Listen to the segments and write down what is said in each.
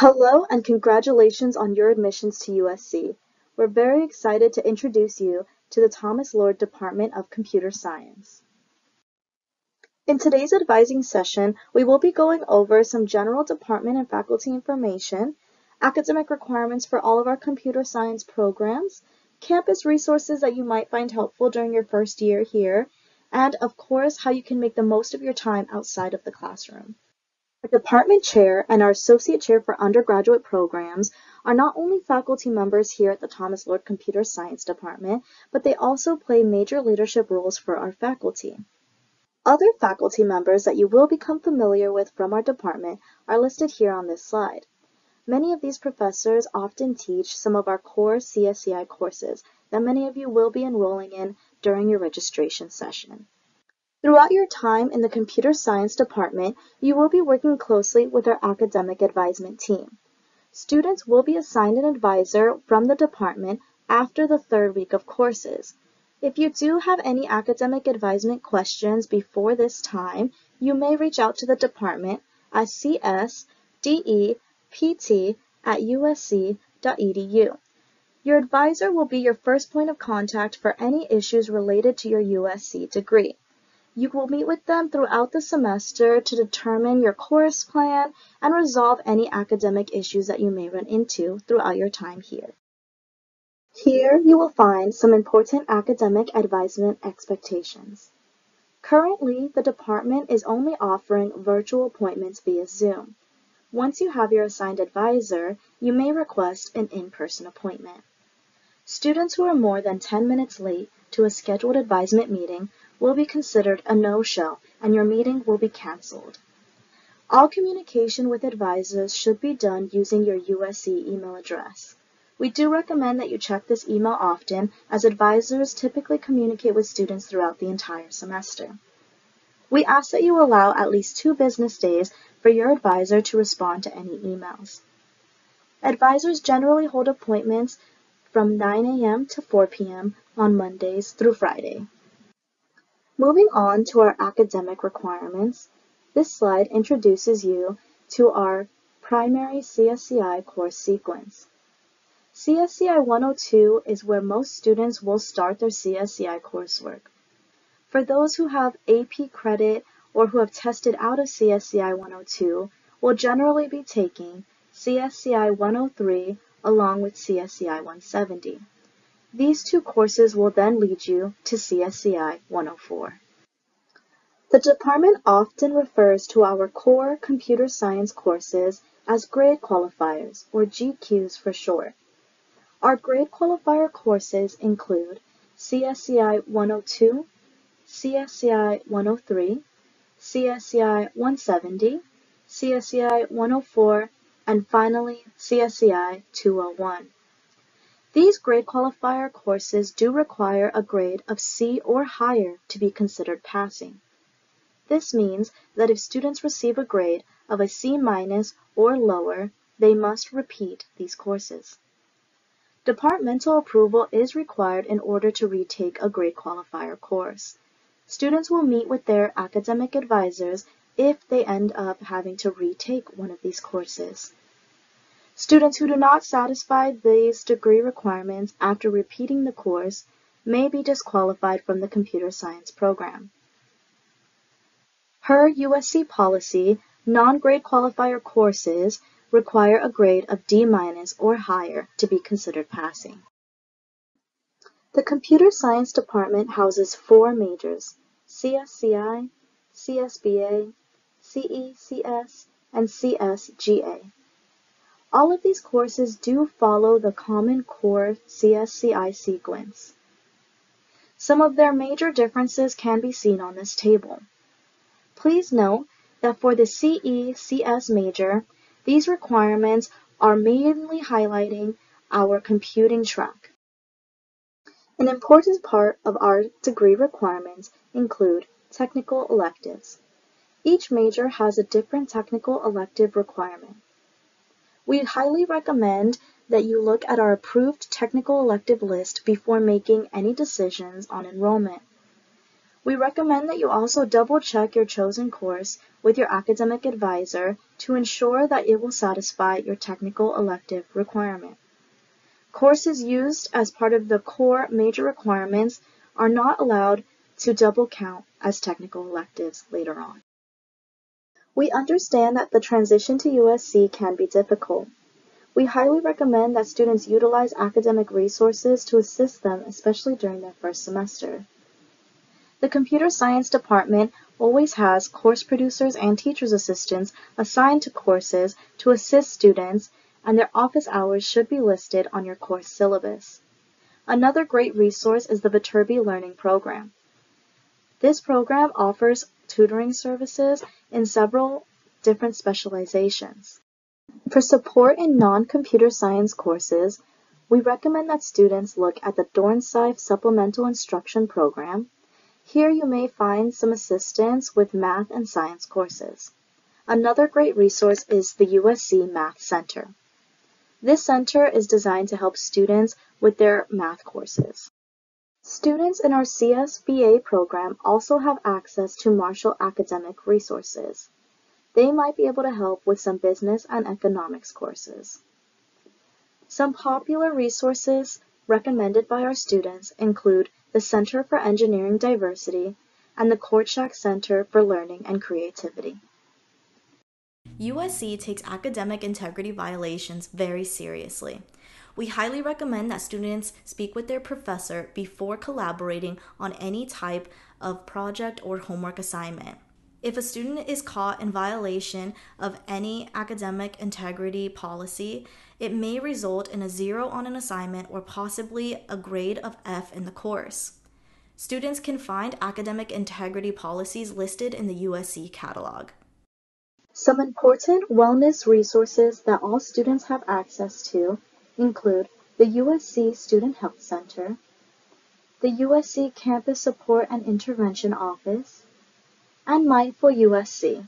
Hello and congratulations on your admissions to USC. We're very excited to introduce you to the Thomas Lord Department of Computer Science. In today's advising session, we will be going over some general department and faculty information, academic requirements for all of our computer science programs, campus resources that you might find helpful during your first year here, and of course, how you can make the most of your time outside of the classroom. Our department chair and our associate chair for undergraduate programs are not only faculty members here at the Thomas Lord Computer Science Department, but they also play major leadership roles for our faculty. Other faculty members that you will become familiar with from our department are listed here on this slide. Many of these professors often teach some of our core CSCI courses that many of you will be enrolling in during your registration session. Throughout your time in the Computer Science Department, you will be working closely with our Academic Advisement team. Students will be assigned an advisor from the department after the third week of courses. If you do have any academic advisement questions before this time, you may reach out to the department at csdept at usc.edu. Your advisor will be your first point of contact for any issues related to your USC degree. You will meet with them throughout the semester to determine your course plan and resolve any academic issues that you may run into throughout your time here. Here you will find some important academic advisement expectations. Currently, the department is only offering virtual appointments via Zoom. Once you have your assigned advisor, you may request an in-person appointment. Students who are more than 10 minutes late to a scheduled advisement meeting will be considered a no-show and your meeting will be canceled. All communication with advisors should be done using your USC email address. We do recommend that you check this email often as advisors typically communicate with students throughout the entire semester. We ask that you allow at least two business days for your advisor to respond to any emails. Advisors generally hold appointments from 9 a.m. to 4 p.m. on Mondays through Friday. Moving on to our academic requirements, this slide introduces you to our primary CSCI course sequence. CSCI 102 is where most students will start their CSCI coursework. For those who have AP credit or who have tested out of CSCI 102 will generally be taking CSCI 103 along with CSCI 170. These two courses will then lead you to CSCI 104. The department often refers to our core computer science courses as grade qualifiers, or GQs for short. Our grade qualifier courses include CSCI 102, CSCI 103, CSCI 170, CSCI 104, and finally CSCI 201. These grade qualifier courses do require a grade of C or higher to be considered passing. This means that if students receive a grade of a C- or lower, they must repeat these courses. Departmental approval is required in order to retake a grade qualifier course. Students will meet with their academic advisors if they end up having to retake one of these courses. Students who do not satisfy these degree requirements after repeating the course may be disqualified from the computer science program. Per USC policy, non-grade qualifier courses require a grade of D- minus or higher to be considered passing. The computer science department houses four majors, CSCI, CSBA, CECS, and CSGA. All of these courses do follow the Common Core CSCI sequence. Some of their major differences can be seen on this table. Please note that for the CE-CS major, these requirements are mainly highlighting our computing track. An important part of our degree requirements include technical electives. Each major has a different technical elective requirement. We highly recommend that you look at our approved technical elective list before making any decisions on enrollment. We recommend that you also double check your chosen course with your academic advisor to ensure that it will satisfy your technical elective requirement. Courses used as part of the core major requirements are not allowed to double count as technical electives later on. We understand that the transition to USC can be difficult. We highly recommend that students utilize academic resources to assist them, especially during their first semester. The computer science department always has course producers and teacher's assistants assigned to courses to assist students, and their office hours should be listed on your course syllabus. Another great resource is the Viterbi Learning Program. This program offers tutoring services in several different specializations. For support in non-computer science courses, we recommend that students look at the Dornsife Supplemental Instruction Program, here you may find some assistance with math and science courses. Another great resource is the USC Math Center. This center is designed to help students with their math courses. Students in our CSBA program also have access to Marshall academic resources. They might be able to help with some business and economics courses. Some popular resources recommended by our students include the Center for Engineering Diversity, and the Kortschak Center for Learning and Creativity. USC takes academic integrity violations very seriously. We highly recommend that students speak with their professor before collaborating on any type of project or homework assignment. If a student is caught in violation of any academic integrity policy, it may result in a zero on an assignment or possibly a grade of F in the course. Students can find academic integrity policies listed in the USC catalog. Some important wellness resources that all students have access to include the USC Student Health Center, the USC Campus Support and Intervention Office, and Mindful USC.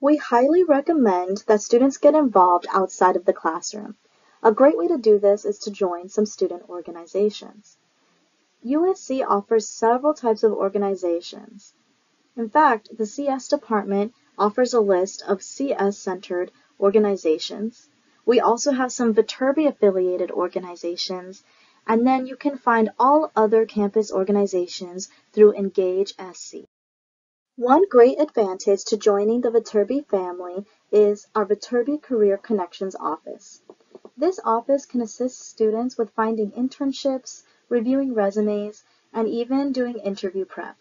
We highly recommend that students get involved outside of the classroom. A great way to do this is to join some student organizations. USC offers several types of organizations. In fact, the CS department offers a list of CS-centered organizations. We also have some Viterbi affiliated organizations, and then you can find all other campus organizations through Engage SC. One great advantage to joining the Viterbi family is our Viterbi Career Connections office. This office can assist students with finding internships, reviewing resumes, and even doing interview prep.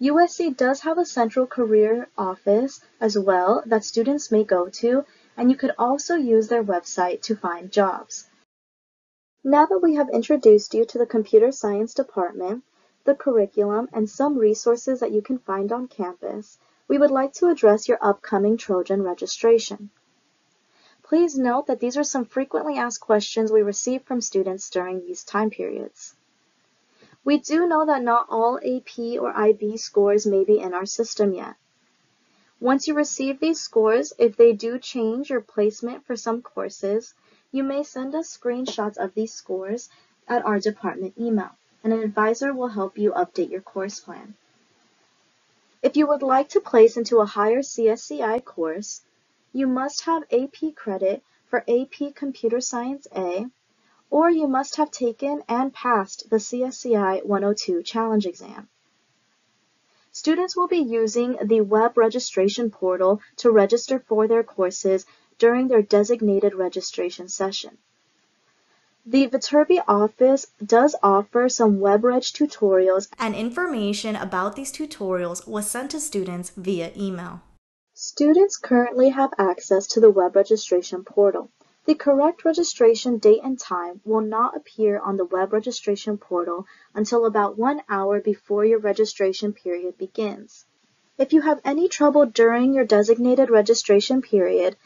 USC does have a central career office as well that students may go to, and you could also use their website to find jobs. Now that we have introduced you to the computer science department, the curriculum, and some resources that you can find on campus, we would like to address your upcoming Trojan registration. Please note that these are some frequently asked questions we receive from students during these time periods. We do know that not all AP or IB scores may be in our system yet. Once you receive these scores, if they do change your placement for some courses, you may send us screenshots of these scores at our department email and an advisor will help you update your course plan. If you would like to place into a higher CSCI course, you must have AP credit for AP Computer Science A, or you must have taken and passed the CSCI 102 challenge exam. Students will be using the web registration portal to register for their courses during their designated registration session. The Viterbi office does offer some WebReg tutorials and information about these tutorials was sent to students via email. Students currently have access to the web registration portal. The correct registration date and time will not appear on the web registration portal until about one hour before your registration period begins. If you have any trouble during your designated registration period,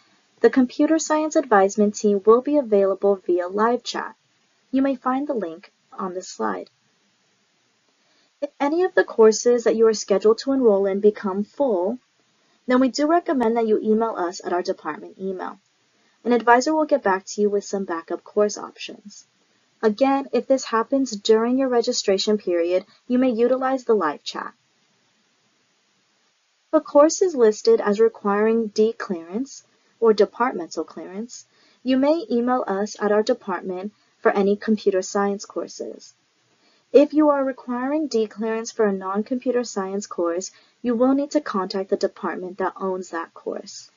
the Computer Science Advisement Team will be available via live chat. You may find the link on this slide. If any of the courses that you are scheduled to enroll in become full, then we do recommend that you email us at our department email. An advisor will get back to you with some backup course options. Again, if this happens during your registration period, you may utilize the live chat. If a course is listed as requiring D clearance or departmental clearance, you may email us at our department for any computer science courses. If you are requiring D clearance for a non-computer science course, you will need to contact the department that owns that course.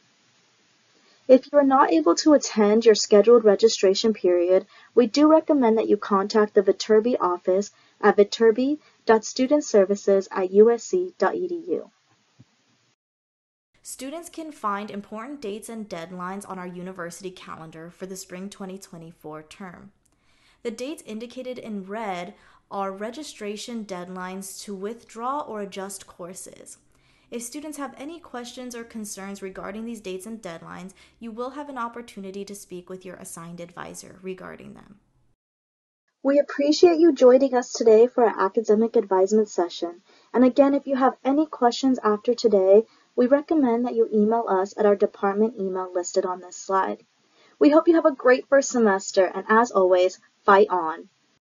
If you are not able to attend your scheduled registration period, we do recommend that you contact the Viterbi office at viterbi.studentservices at usc.edu. Students can find important dates and deadlines on our university calendar for the spring 2024 term. The dates indicated in red are registration deadlines to withdraw or adjust courses. If students have any questions or concerns regarding these dates and deadlines, you will have an opportunity to speak with your assigned advisor regarding them. We appreciate you joining us today for our academic advisement session. And again, if you have any questions after today, we recommend that you email us at our department email listed on this slide. We hope you have a great first semester, and as always, fight on!